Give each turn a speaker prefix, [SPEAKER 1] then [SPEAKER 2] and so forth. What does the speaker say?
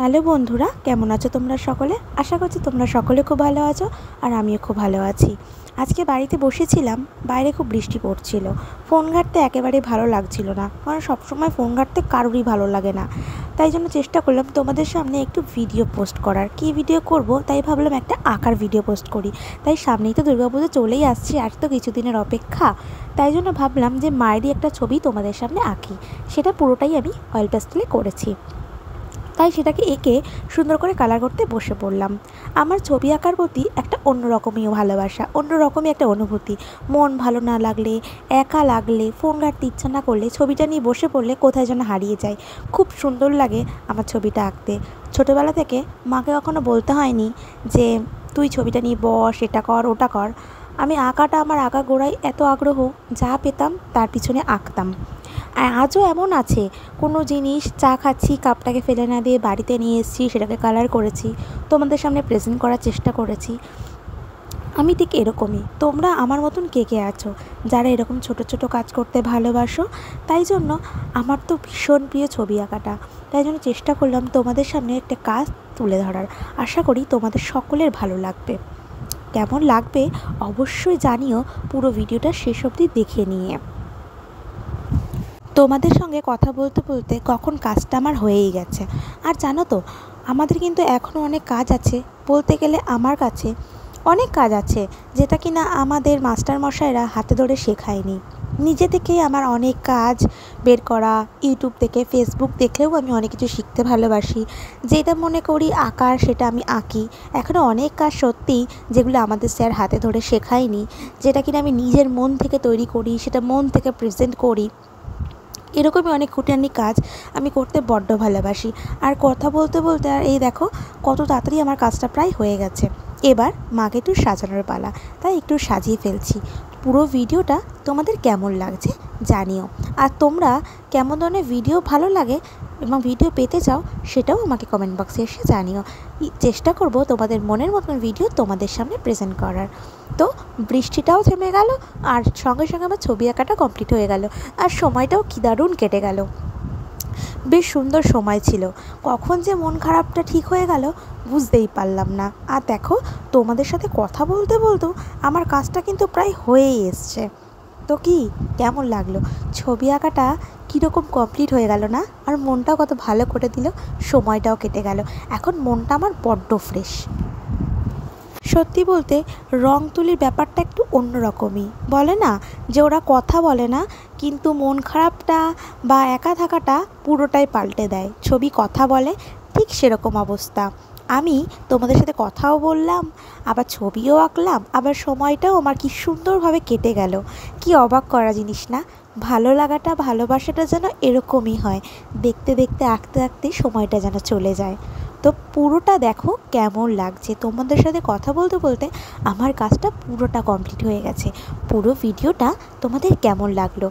[SPEAKER 1] Hello বন্ধুরা, কেমন আছো তোমরা সকলে? আশা করছি তোমরা সকলে খুব ভালো আছো আর আমিও খুব ভালো আছি। আজকে বাড়িতে বসেছিলাম, বাইরে খুব বৃষ্টি পড়ছিল। ফোন ঘাঁটতে একেবারে ভালো লাগছিল না, কারণ সবসময় ফোন ঘাঁটতে কারোরই ভালো লাগে না। তাই জন্য চেষ্টা করলাম তোমাদের সামনে একটু ভিডিও পোস্ট করার। কী ভিডিও করব? তাই ভাবলাম একটা আঁকার ভিডিও পোস্ট করি। তাই সামনেই তো দুর্গাপুজো চলেই আসছে, আর তো কিছুদিনের অপেক্ষা। তাই জন্য ভাবলাম যে মায়েরই একটা ছবি তোমাদের সামনে আঁকি। সেটা পুরোটাই আমি অয়েল প্যাস্টেলে করেছি। তাই সেটাকে এঁকে সুন্দর করে কালার করতে বসে পড়লাম। আমার ছবি আঁকার প্রতি একটা অন্যরকমই ভালোবাসা, অন্যরকমই একটা অনুভূতি। মন ভালো না লাগলে, একা লাগলে ফোন ঘাটতে ইচ্ছা না করলে ছবিটা নিয়ে বসে পড়লে কোথায় যেন হারিয়ে যায়। খুব সুন্দর লাগে আমার ছবিটা আঁকতে। ছোটোবেলা থেকে মাকে কখনো বলতে হয়নি যে, তুই ছবিটা নিয়ে বস, এটা কর, ওটা কর। আমি আঁকাটা, আমার আঁকা গোড়ায় এত আগ্রহ যা পেতাম তার পিছনে আঁকতাম। আর আজও এমন আছে, কোনো জিনিস চা খাচ্ছি, কাপটাকে ফেলে না দিয়ে বাড়িতে নিয়ে এসেছি, সেটাকে কালার করেছি, তোমাদের সামনে প্রেজেন্ট করার চেষ্টা করেছি। আমি ঠিক এরকমই। তোমরা আমার মতন কে কে আছো? যারা এরকম ছোট ছোট কাজ করতে ভালোবাসো? তাই জন্য আমার তো ভীষণ প্রিয় ছবি আঁকাটা। তাই জন্য চেষ্টা করলাম তোমাদের সামনে একটা কাজ তুলে ধরার। আশা করি তোমাদের সকলের ভালো লাগবে। কেমন লাগবে অবশ্যই জানিও পুরো ভিডিওটা শেষ অবধি দেখে নিয়ে। তোমাদের সঙ্গে কথা বলতে বলতে কখন কাজটা আমার হয়েই গেছে। আর জানো তো, আমাদের কিন্তু এখনও অনেক কাজ আছে। বলতে গেলে আমার কাছে অনেক কাজ আছে, যেটা কিনা আমাদের মাস্টারমশাইরা হাতে ধরে শেখায়নি। নিজে থেকেই আমার অনেক কাজ বের করা, ইউটিউব থেকে, ফেসবুক দেখলেও আমি অনেক কিছু শিখতে ভালোবাসি। যেটা মনে করি আঁকার, সেটা আমি আঁকি। এখনও অনেক কাজ সত্যি যেগুলো আমাদের স্যার হাতে ধরে শেখায়নি, যেটা কিনা আমি নিজের মন থেকে তৈরি করি, সেটা মন থেকে প্রেজেন্ট করি। এরকমই অনেক খুঁটিনাটি কাজ আমি করতে বড্ড ভালোবাসি। আর কথা বলতে বলতে আর এই দেখো, কত তাড়াতাড়ি আমার কাজটা প্রায় হয়ে গেছে। এবার মাকে একটু সাজানোর পালা, তাই একটু সাজিয়ে ফেলছি। পুরো ভিডিওটা তোমাদের কেমন লাগছে জানিও। আর তোমরা কেমন ধরনের ভিডিও ভালো লাগে এবং ভিডিও পেতে চাও, সেটাও আমাকে কমেন্ট বক্সে এসে জানিও। চেষ্টা করব তোমাদের মনের মতন ভিডিও তোমাদের সামনে প্রেজেন্ট করার। তো বৃষ্টিটাও থেমে গেল, আর সঙ্গে সঙ্গে আমার ছবি আঁকাটা কমপ্লিট হয়ে গেল, আর সময়টাও কী দারুণ কেটে গেল। বেশ সুন্দর সময় ছিল। কখন যে মন খারাপটা ঠিক হয়ে গেল বুঝতেই পারলাম না। আর দেখো, তোমাদের সাথে কথা বলতে বলতেও আমার কাজটা কিন্তু প্রায় হয়েই এসছে। তো কি? কেমন লাগল? ছবি আঁকাটা কীরকম কমপ্লিট হয়ে গেল না? আর মনটাও কত ভালো করে দিল, সময়টাও কেটে গেল। এখন মনটা আমার বড্ড ফ্রেশ সত্যি বলতে, রং তুলির ব্যাপারটা একটু অন্যরকমই। বলে না যে ওরা কথা বলে না, কিন্তু মন খারাপটা বা একা থাকাটা পুরোটাই পাল্টে দেয়। ছবি কথা বলে, ঠিক সেরকম অবস্থা। আমি তোমাদের সাথে কথাও বললাম, আবার ছবিও আঁকলাম, আবার সময়টাও আমার কি সুন্দরভাবে কেটে গেল। কি অবাক করা জিনিস না? ভালো লাগাটা, ভালোবাসাটা যেন এরকমই হয়। দেখতে দেখতে, আঁকতে আঁকতে সময়টা যেন চলে যায়। তো পুরোটা দেখো কেমন লাগছে। তোমাদের সাথে কথা বলতে বলতে আমার কাজটা পুরোটা কমপ্লিট হয়ে গেছে। পুরো ভিডিওটা তোমাদের কেমন লাগল?